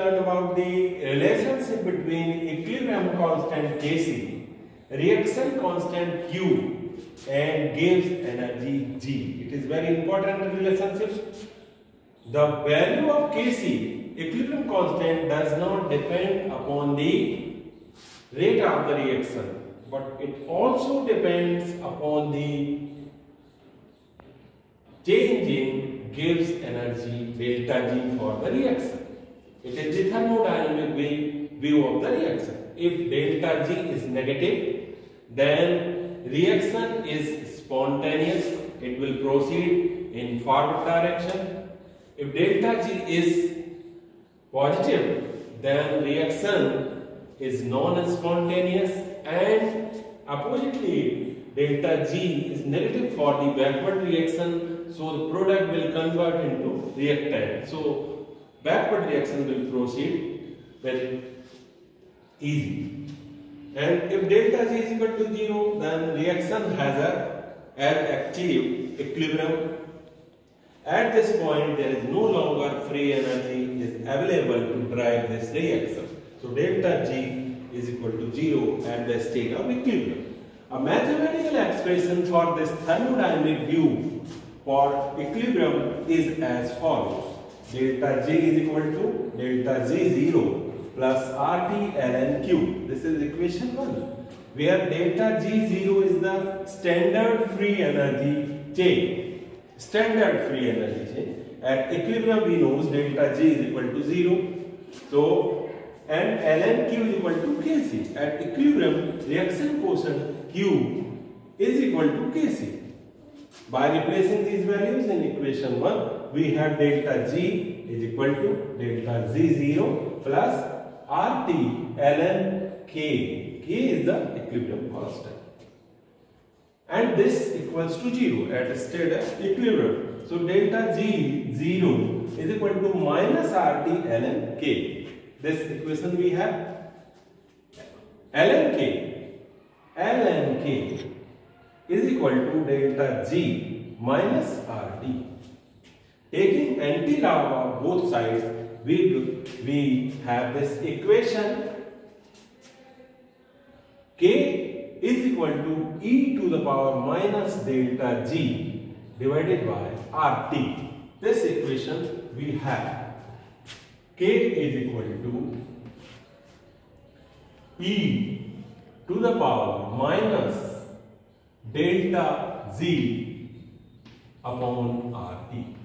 learn about the relationship between equilibrium constant Kc, reaction constant Q and Gibbs energy G. It is very important relationship. The value of Kc, equilibrium constant, does not depend upon the rate of the reaction, but it also depends upon the change in Gibbs energy delta G for the reaction. It is the thermodynamic view of the reaction. If delta G is negative, then reaction is spontaneous. It will proceed in forward direction. If delta G is positive, then reaction is non-spontaneous and oppositely delta G is negative for the backward reaction so the product will convert into reactant. So backward reaction will proceed very easy. And if delta G is equal to 0, then reaction has a has achieved equilibrium. At this point, there is no longer free energy is available to drive this reaction. So delta G is equal to 0 at the state of equilibrium. A mathematical expression for this thermodynamic view for equilibrium is as follows delta G is equal to delta Z 0 plus RT ln Q. This is equation 1 where delta G 0 is the standard free energy chain. Standard free energy chain. At equilibrium we know delta G is equal to 0. So and ln Q is equal to Kc. At equilibrium reaction quotient Q is equal to Kc. By replacing these values in equation 1 we have delta G is equal to delta G0 plus RT ln K. K is the equilibrium constant. And this equals to 0 at a state equilibrium. So delta G0 is equal to minus RT ln K. This equation we have ln K. ln K is equal to delta G minus RT. Taking anti-log of both sides, we, we have this equation K is equal to e to the power minus delta G divided by RT. This equation we have K is equal to e to the power minus delta G upon RT.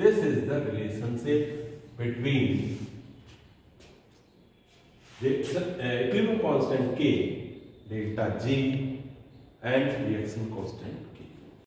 This is the relationship between the uh, equilibrium constant K, delta G and reaction constant K.